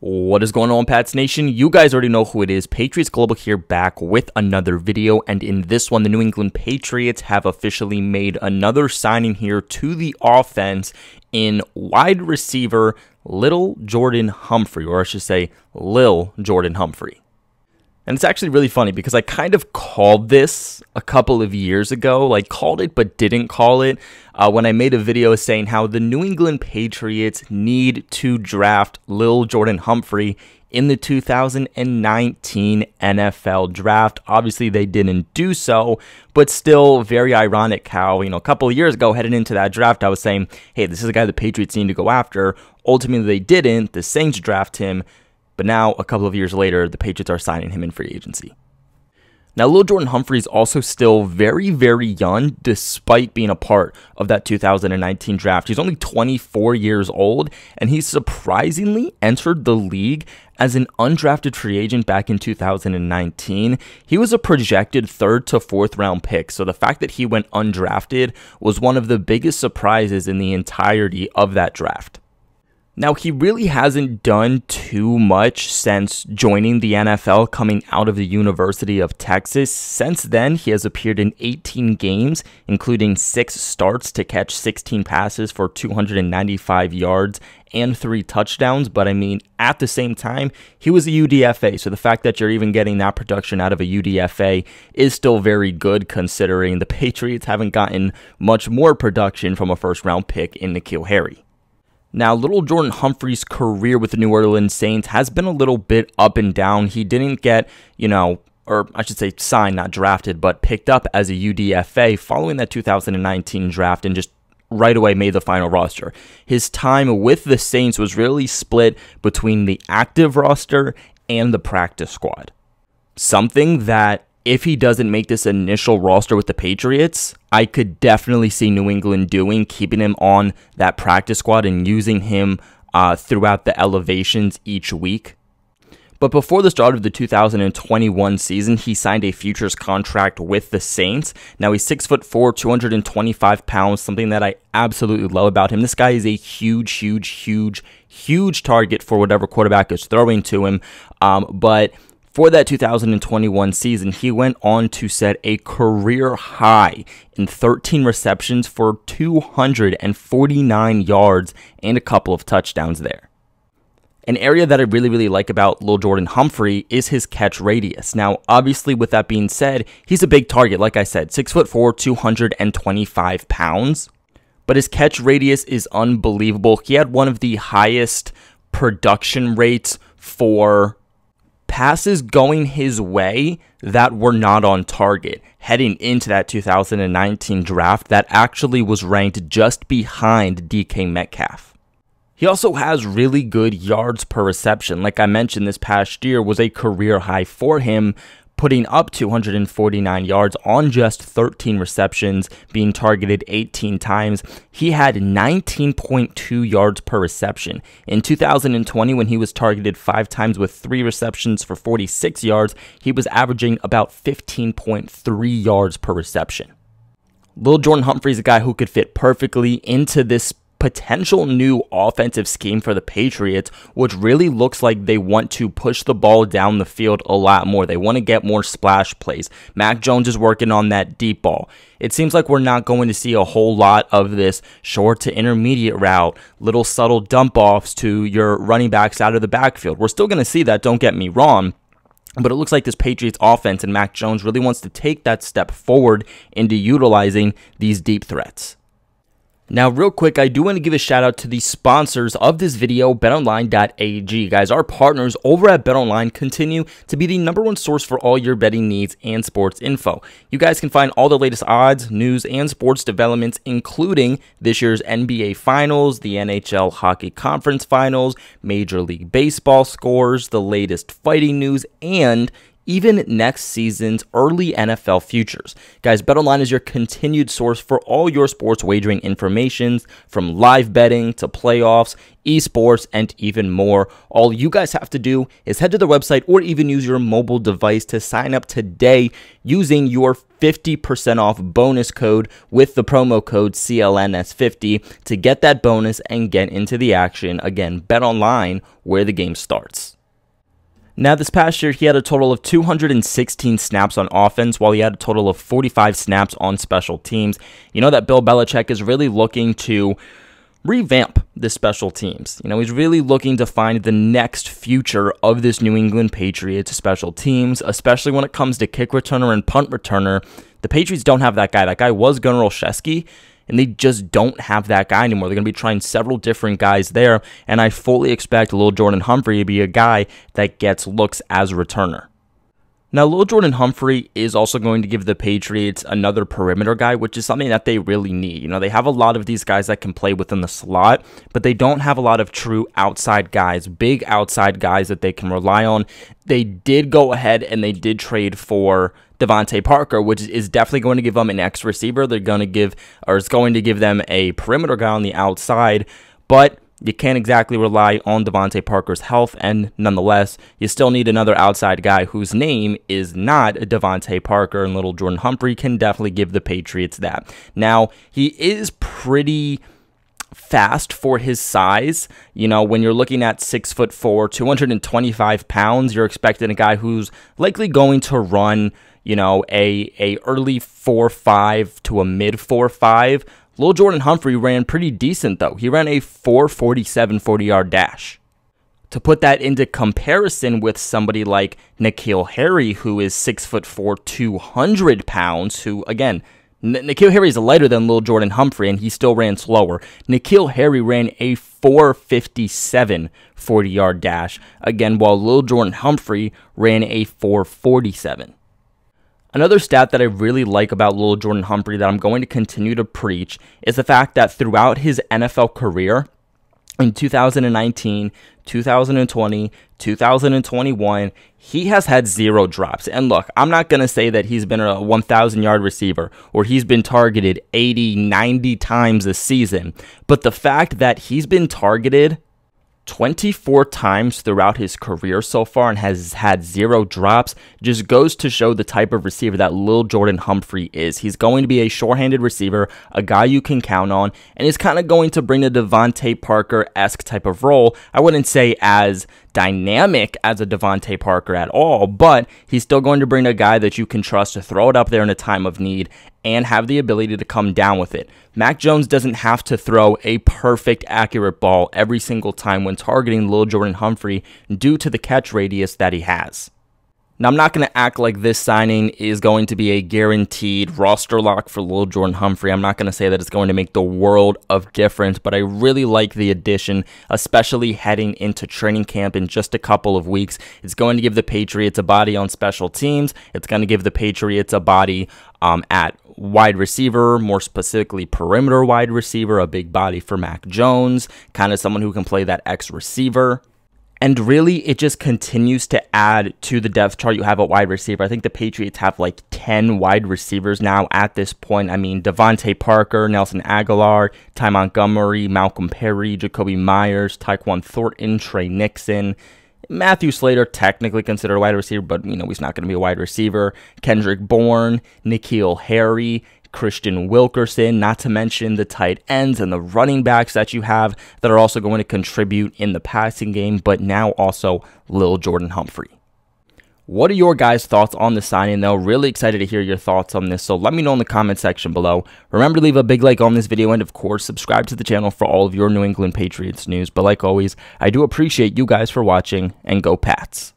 What is going on, Pats Nation? You guys already know who it is. Patriots Global here back with another video. And in this one, the New England Patriots have officially made another signing here to the offense in wide receiver Little Jordan Humphrey, or I should say, Lil Jordan Humphrey. And it's actually really funny because I kind of called this a couple of years ago, like called it but didn't call it, uh, when I made a video saying how the New England Patriots need to draft Lil Jordan Humphrey in the 2019 NFL draft. Obviously, they didn't do so, but still very ironic how, you know, a couple of years ago, heading into that draft, I was saying, hey, this is a guy the Patriots need to go after. Ultimately, they didn't. The Saints draft him. But now, a couple of years later, the Patriots are signing him in free agency. Now, Lil Jordan Humphrey is also still very, very young, despite being a part of that 2019 draft. He's only 24 years old, and he surprisingly entered the league as an undrafted free agent back in 2019. He was a projected third to fourth round pick, so the fact that he went undrafted was one of the biggest surprises in the entirety of that draft. Now, he really hasn't done too much since joining the NFL coming out of the University of Texas. Since then, he has appeared in 18 games, including six starts to catch 16 passes for 295 yards and three touchdowns. But I mean, at the same time, he was a UDFA. So the fact that you're even getting that production out of a UDFA is still very good considering the Patriots haven't gotten much more production from a first round pick in N'Keal Harry. Now, little Jordan Humphrey's career with the New Orleans Saints has been a little bit up and down. He didn't get, you know, or I should say signed, not drafted, but picked up as a UDFA following that 2019 draft and just right away made the final roster. His time with the Saints was really split between the active roster and the practice squad. Something that if he doesn't make this initial roster with the Patriots, I could definitely see New England doing, keeping him on that practice squad and using him uh, throughout the elevations each week. But before the start of the 2021 season, he signed a futures contract with the Saints. Now he's six foot four, 225 pounds, something that I absolutely love about him. This guy is a huge, huge, huge, huge target for whatever quarterback is throwing to him. Um, but for that 2021 season, he went on to set a career high in 13 receptions for 249 yards and a couple of touchdowns there. An area that I really, really like about Lil Jordan Humphrey is his catch radius. Now, obviously, with that being said, he's a big target, like I said, 6'4, 225 pounds. But his catch radius is unbelievable. He had one of the highest production rates for passes going his way that were not on target heading into that 2019 draft that actually was ranked just behind DK Metcalf. He also has really good yards per reception. Like I mentioned, this past year was a career high for him, putting up 249 yards on just 13 receptions, being targeted 18 times. He had 19.2 yards per reception. In 2020, when he was targeted five times with three receptions for 46 yards, he was averaging about 15.3 yards per reception. Lil Jordan Humphrey is a guy who could fit perfectly into this potential new offensive scheme for the Patriots, which really looks like they want to push the ball down the field a lot more. They want to get more splash plays. Mac Jones is working on that deep ball. It seems like we're not going to see a whole lot of this short to intermediate route, little subtle dump offs to your running backs out of the backfield. We're still going to see that, don't get me wrong. But it looks like this Patriots offense and Mac Jones really wants to take that step forward into utilizing these deep threats. Now, real quick, I do want to give a shout out to the sponsors of this video, betonline.ag. Guys, our partners over at betonline continue to be the number one source for all your betting needs and sports info. You guys can find all the latest odds, news, and sports developments, including this year's NBA Finals, the NHL Hockey Conference Finals, Major League Baseball scores, the latest fighting news, and even next season's early NFL futures. Guys, BetOnline is your continued source for all your sports wagering information from live betting to playoffs, esports, and even more. All you guys have to do is head to the website or even use your mobile device to sign up today using your 50% off bonus code with the promo code CLNS50 to get that bonus and get into the action. Again, BetOnline where the game starts. Now, this past year, he had a total of 216 snaps on offense, while he had a total of 45 snaps on special teams. You know that Bill Belichick is really looking to revamp the special teams. You know, he's really looking to find the next future of this New England Patriots special teams, especially when it comes to kick returner and punt returner. The Patriots don't have that guy. That guy was Gunnar Olszewski, and they just don't have that guy anymore. They're going to be trying several different guys there, and I fully expect little Lil'Jordan Humphrey to be a guy that gets looks as a returner. Now, little Lil'Jordan Humphrey is also going to give the Patriots another perimeter guy, which is something that they really need. You know, they have a lot of these guys that can play within the slot, but they don't have a lot of true outside guys, big outside guys that they can rely on. They did go ahead and they did trade for DeVante Parker, which is definitely going to give them an X receiver. They're going to give, or it's going to give them a perimeter guy on the outside, but you can't exactly rely on DeVante Parker's health, and nonetheless, you still need another outside guy whose name is not DeVante Parker, and little Jordan Humphrey can definitely give the Patriots that. Now, he is pretty fast for his size. You know, when you're looking at six foot four, 225 pounds, you're expecting a guy who's likely going to run, you know, a a early four five to a mid four five. Lil'Jordan Humphrey ran pretty decent though. He ran a 447 40 yard dash. To put that into comparison with somebody like N'Keal Harry, who is six foot four, 200 pounds, who again, N- N'Keal Harry is lighter than Lil Jordan Humphrey, and he still ran slower. N'Keal Harry ran a 457 40 yard dash, again, while Lil Jordan Humphrey ran a 447. Another stat that I really like about Little Lil'Jordan Humphrey that I'm going to continue to preach is the fact that throughout his NFL career, in 2019, 2020, 2021, he has had zero drops. And look, I'm not going to say that he's been a 1,000 yard receiver or he's been targeted 80, 90 times a season, but the fact that he's been targeted 24 times throughout his career so far and has had zero drops just goes to show the type of receiver that Lil Jordan Humphrey is. He's going to be a short-handed receiver, a guy you can count on, and is kind of going to bring a DeVante Parker-esque type of role. I wouldn't say as dynamic as a DeVante Parker at all, but he's still going to bring a guy that you can trust to throw it up there in a time of need and have the ability to come down with it. Mac Jones doesn't have to throw a perfect, accurate ball every single time when targeting Lil Jordan Humphrey due to the catch radius that he has. Now, I'm not going to act like this signing is going to be a guaranteed roster lock for Lil Jordan Humphrey. I'm not going to say that it's going to make the world of difference, but I really like the addition, especially heading into training camp in just a couple of weeks. It's going to give the Patriots a body on special teams. It's going to give the Patriots a body um, at wide receiver, more specifically perimeter wide receiver, a big body for Mac Jones, kind of someone who can play that X receiver. And really, it just continues to add to the depth chart you have at wide receiver. I think the Patriots have like 10 wide receivers now at this point. I mean, DeVante Parker, Nelson Agholor, Ty Montgomery, Malcolm Perry, Jakobi Meyers, Tyquan Thornton, Tre Nixon. Matthew Slater, technically considered a wide receiver, but you know he's not going to be a wide receiver. Kendrick Bourne, N'Keal Harry, Kristian Wilkerson, not to mention the tight ends and the running backs that you have that are also going to contribute in the passing game, but now also Lil Jordan Humphrey. What are your guys' thoughts on the signing, though? Really excited to hear your thoughts on this, so let me know in the comment section below. Remember to leave a big like on this video, and of course, subscribe to the channel for all of your New England Patriots news. But like always, I do appreciate you guys for watching, and go Pats!